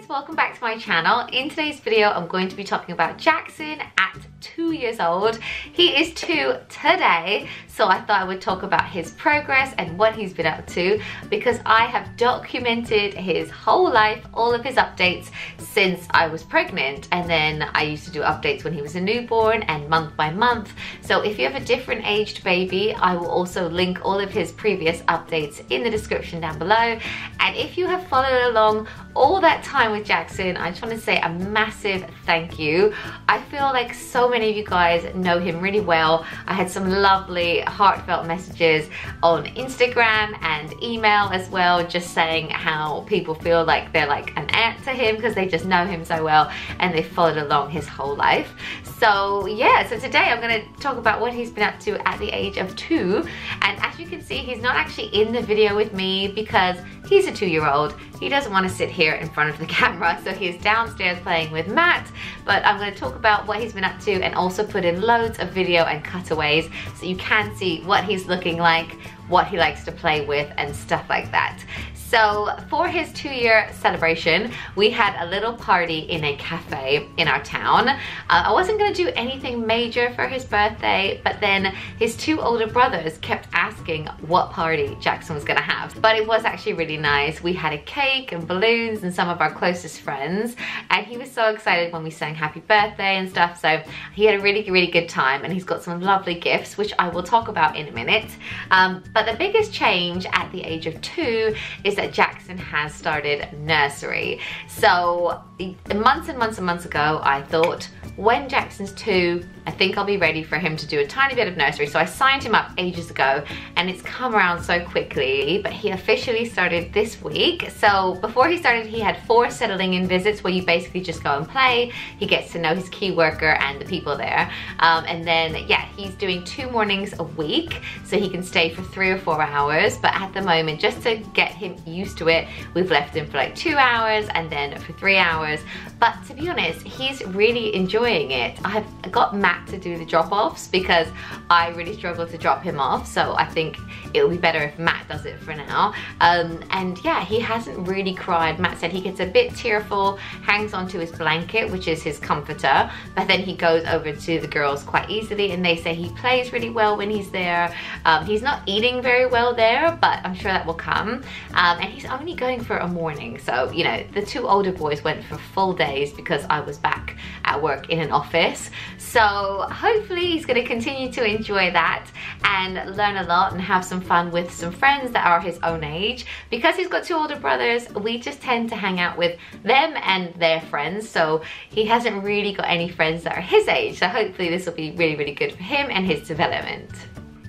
guys, welcome back to my channel. In today's video, I'm going to be talking about Jackson at two years old. He is two today, so I thought I would talk about his progress and what he's been up to because I have documented his whole life, all of his updates since I was pregnant. And then I used to do updates when he was a newborn and month by month. So if you have a different aged baby, I will also link all of his previous updates in the description down below. And if you have followed along all that time with Jackson, I just want to say a massive thank you. I feel like so many of you guys know him really well. I had some lovely heartfelt messages on Instagram and email as well, just saying how people feel like they're like an aunt to him because they just know him so well and they've followed along his whole life. So yeah, so today I'm gonna talk about what he's been up to at the age of two. And as you can see, he's not actually in the video with me because he's a two-year-old. He doesn't want to sit here in front of the camera, so he's downstairs playing with Matt. But I'm going to talk about what he's been up to and also put in loads of video and cutaways so you can see what he's looking like, what he likes to play with and stuff like that. So for his two year celebration, we had a little party in a cafe in our town. Uh, I wasn't gonna do anything major for his birthday, but then his two older brothers kept asking what party Jackson was gonna have. But it was actually really nice. We had a cake and balloons and some of our closest friends. And he was so excited when we sang happy birthday and stuff. So he had a really, really good time and he's got some lovely gifts, which I will talk about in a minute. Um, but the biggest change at the age of two is Jackson has started nursery. So months and months and months ago, I thought, when Jackson's two, I think I'll be ready for him to do a tiny bit of nursery. So I signed him up ages ago and it's come around so quickly, but he officially started this week. So before he started, he had four settling in visits where you basically just go and play. He gets to know his key worker and the people there. Um, and then, yeah, he's doing two mornings a week. So he can stay for three or four hours. But at the moment, just to get him used to it, we've left him for like two hours and then for three hours. But to be honest, he's really enjoying it. I've got Matt to do the drop-offs because I really struggle to drop him off. So I think it'll be better if Matt does it for now. Um, and yeah, he hasn't really cried. Matt said he gets a bit tearful, hangs onto his blanket, which is his comforter, but then he goes over to the girls quite easily and they say he plays really well when he's there. Um, he's not eating very well there, but I'm sure that will come. Um, and he's only going for a morning. So, you know, the two older boys went for full days because I was back at work in an office. So hopefully he's gonna continue to enjoy that and learn a lot and have some fun with some friends that are his own age. Because he's got two older brothers, we just tend to hang out with them and their friends. So he hasn't really got any friends that are his age. So hopefully this will be really, really good for him and his development.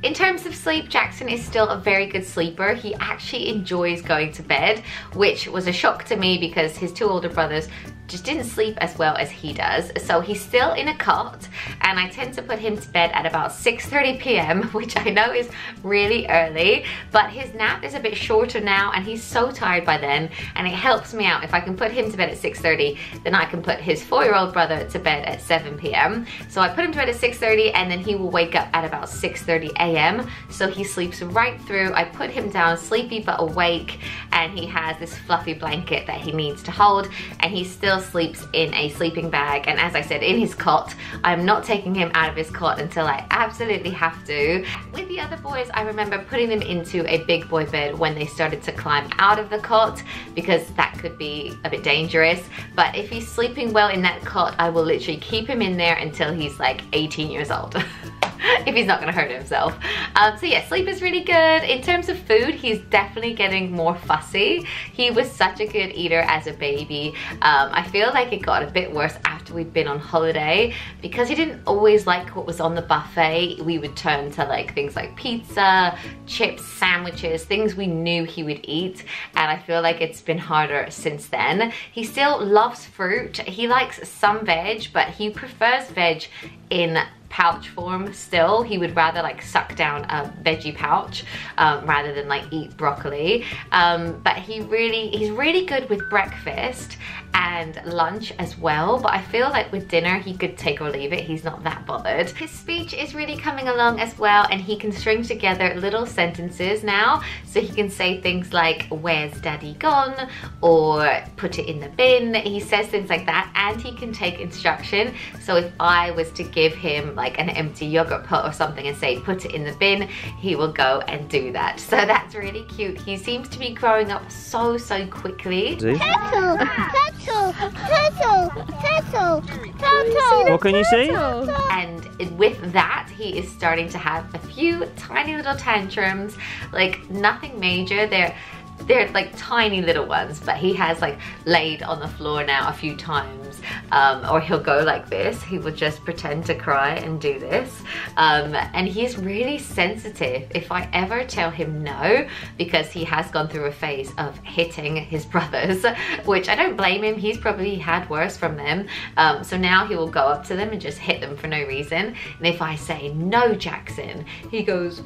In terms of sleep, Jackson is still a very good sleeper. He actually enjoys going to bed, which was a shock to me because his two older brothers just didn't sleep as well as he does. So he's still in a cot and I tend to put him to bed at about 6.30 p.m. which I know is really early but his nap is a bit shorter now and he's so tired by then and it helps me out. If I can put him to bed at 6.30 then I can put his four-year-old brother to bed at 7 p.m. So I put him to bed at 6.30 and then he will wake up at about 6.30 a.m. So he sleeps right through. I put him down sleepy but awake and he has this fluffy blanket that he needs to hold and he's still sleeps in a sleeping bag and as I said in his cot I'm not taking him out of his cot until I absolutely have to. With the other boys I remember putting them into a big boy bed when they started to climb out of the cot because that could be a bit dangerous but if he's sleeping well in that cot I will literally keep him in there until he's like 18 years old. if he's not gonna hurt himself. Um, so yeah, sleep is really good. In terms of food, he's definitely getting more fussy. He was such a good eater as a baby. Um, I feel like it got a bit worse after we'd been on holiday because he didn't always like what was on the buffet. We would turn to like things like pizza, chips, sandwiches, things we knew he would eat. And I feel like it's been harder since then. He still loves fruit. He likes some veg, but he prefers veg in pouch form still. He would rather like suck down a veggie pouch um, rather than like eat broccoli. Um, but he really, he's really good with breakfast and lunch as well. But I feel like with dinner he could take or leave it. He's not that bothered. His speech is really coming along as well and he can string together little sentences now. So he can say things like where's daddy gone? or put it in the bin. He says things like that and he can take instruction. So if I was to give him like an empty yogurt pot or something and say put it in the bin he will go and do that so that's really cute he seems to be growing up so so quickly Turtle, turtle, turtle, turtle. What can you see? And with that, he is starting to have a few tiny little tantrums, like nothing major. They're they're like tiny little ones, but he has like laid on the floor now a few times. Um, or he'll go like this. He will just pretend to cry and do this. Um, and he's really sensitive. If I ever tell him no, because he has gone through a phase of hitting his brothers, which I don't blame him. He's probably had worse from them. Um, so now he will go up to them and just hit them for no reason. And if I say no, Jackson, he goes,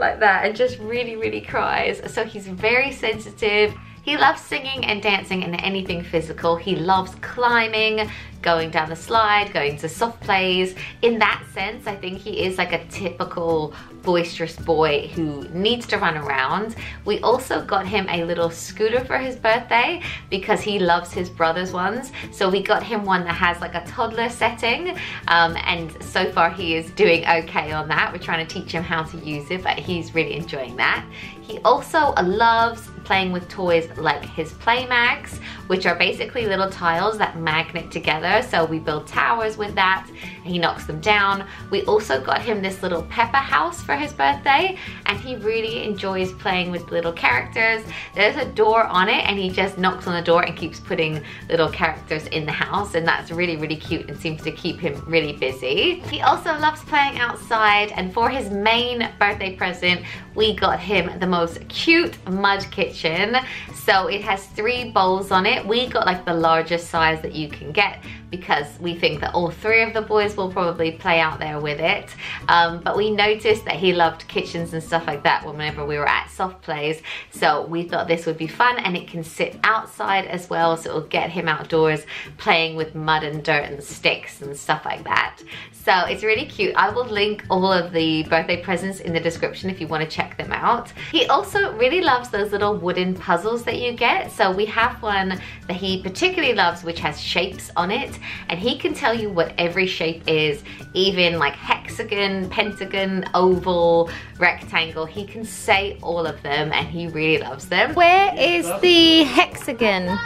like that and just really, really cries. So he's very sensitive. He loves singing and dancing and anything physical. He loves climbing, going down the slide, going to soft plays. In that sense, I think he is like a typical boisterous boy who needs to run around. We also got him a little scooter for his birthday because he loves his brother's ones. So we got him one that has like a toddler setting um, and so far he is doing okay on that. We're trying to teach him how to use it, but he's really enjoying that. He also loves playing with toys like his play mags, which are basically little tiles that magnet together. So we build towers with that and he knocks them down. We also got him this little Peppa house for his birthday and he really enjoys playing with little characters. There's a door on it and he just knocks on the door and keeps putting little characters in the house and that's really, really cute and seems to keep him really busy. He also loves playing outside and for his main birthday present, we got him the most cute mud kitchen. So it has three bowls on it. We got like the largest size that you can get because we think that all three of the boys will probably play out there with it. Um, but we noticed that he loved kitchens and stuff like that whenever we were at soft plays. So we thought this would be fun and it can sit outside as well. So it'll get him outdoors playing with mud and dirt and sticks and stuff like that. So it's really cute. I will link all of the birthday presents in the description if you want to check them out. He also really loves those little wooden puzzles that you get. So we have one that he particularly loves which has shapes on it and he can tell you what every shape is, even like hexagon, pentagon, oval, rectangle. He can say all of them and he really loves them. Where is the hexagon?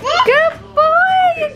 Boy,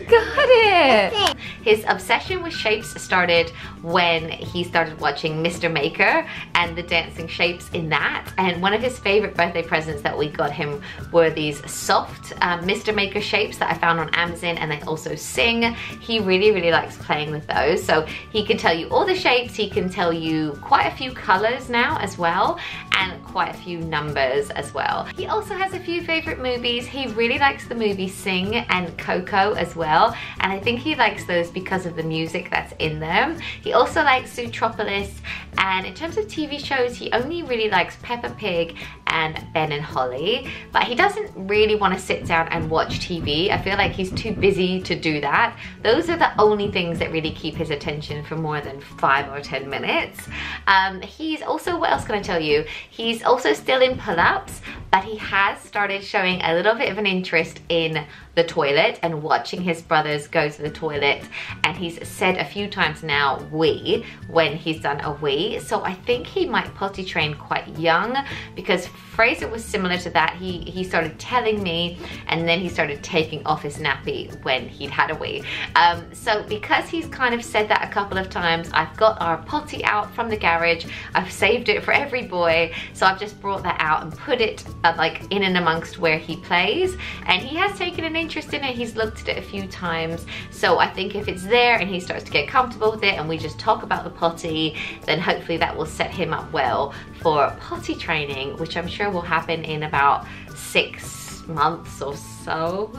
got it. His obsession with shapes started when he started watching Mr. Maker and the dancing shapes in that. And one of his favorite birthday presents that we got him were these soft um, Mr. Maker shapes that I found on Amazon and they also sing. He really, really likes playing with those. So he can tell you all the shapes. He can tell you quite a few colors now as well and quite a few numbers as well. He also has a few favorite movies. He really likes the movie Sing and Coco as well. And I think he likes those because of the music that's in them. He also likes Zootropolis and in terms of TV shows he only really likes Peppa Pig and Ben and Holly but he doesn't really want to sit down and watch TV. I feel like he's too busy to do that. Those are the only things that really keep his attention for more than five or 10 minutes. Um, he's also, what else can I tell you? He's also still in pull-ups but he has started showing a little bit of an interest in the toilet and watching his brothers go to the toilet and he's said a few times now we when he's done a wee so I think he might potty train quite young because Fraser was similar to that he he started telling me and then he started taking off his nappy when he'd had a wee um, so because he's kind of said that a couple of times I've got our potty out from the garage I've saved it for every boy so I've just brought that out and put it uh, like in and amongst where he plays and he has taken an interest in it. He's looked at it a few times. So I think if it's there and he starts to get comfortable with it and we just talk about the potty, then hopefully that will set him up well for potty training, which I'm sure will happen in about six months or so.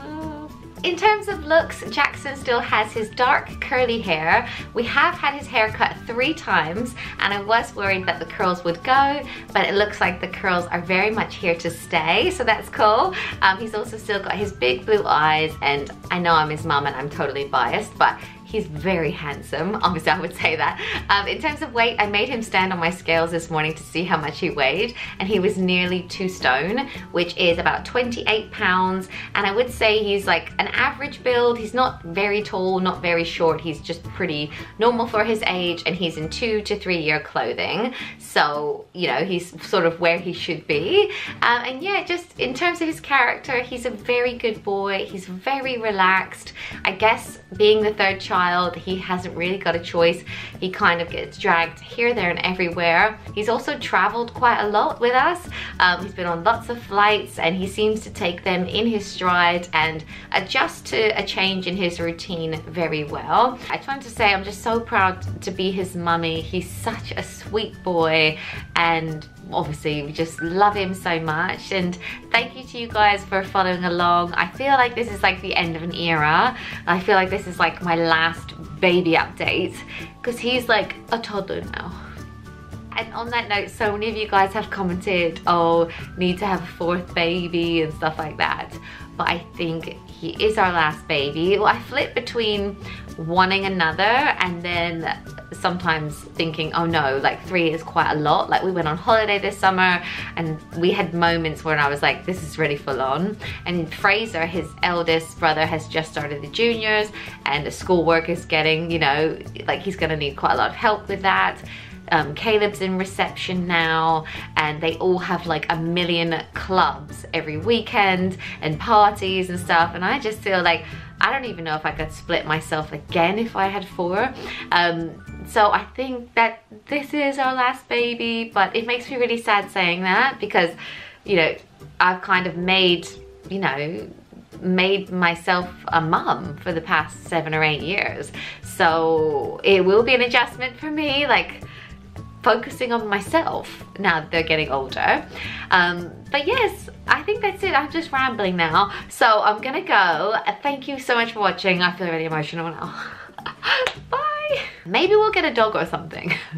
In terms of looks, Jackson still has his dark curly hair. We have had his hair cut three times and I was worried that the curls would go, but it looks like the curls are very much here to stay, so that's cool. Um, he's also still got his big blue eyes and I know I'm his mom and I'm totally biased, but He's very handsome, obviously I would say that. Um, in terms of weight, I made him stand on my scales this morning to see how much he weighed and he was nearly two stone, which is about 28 pounds. And I would say he's like an average build. He's not very tall, not very short. He's just pretty normal for his age and he's in two to three year clothing. So, you know, he's sort of where he should be. Um, and yeah, just in terms of his character, he's a very good boy. He's very relaxed. I guess being the third child child. He hasn't really got a choice. He kind of gets dragged here, there and everywhere. He's also traveled quite a lot with us. Um, he's been on lots of flights and he seems to take them in his stride and adjust to a change in his routine very well. I just wanted to say I'm just so proud to be his mummy. He's such a sweet boy and obviously we just love him so much and thank you to you guys for following along i feel like this is like the end of an era i feel like this is like my last baby update because he's like a toddler now and on that note, so many of you guys have commented, oh, need to have a fourth baby and stuff like that. But I think he is our last baby. Well, I flip between wanting another and then sometimes thinking, oh no, like three is quite a lot. Like we went on holiday this summer and we had moments when I was like, this is really full on. And Fraser, his eldest brother, has just started the juniors and the schoolwork is getting, you know, like he's gonna need quite a lot of help with that. Um, Caleb's in reception now and they all have like a million clubs every weekend and parties and stuff and I just feel like I don't even know if I could split myself again if I had four. Um, so I think that this is our last baby but it makes me really sad saying that because you know I've kind of made you know made myself a mum for the past seven or eight years so it will be an adjustment for me like focusing on myself now that they're getting older. Um, but yes, I think that's it. I'm just rambling now. So I'm gonna go. Thank you so much for watching. I feel really emotional now. Bye. Maybe we'll get a dog or something.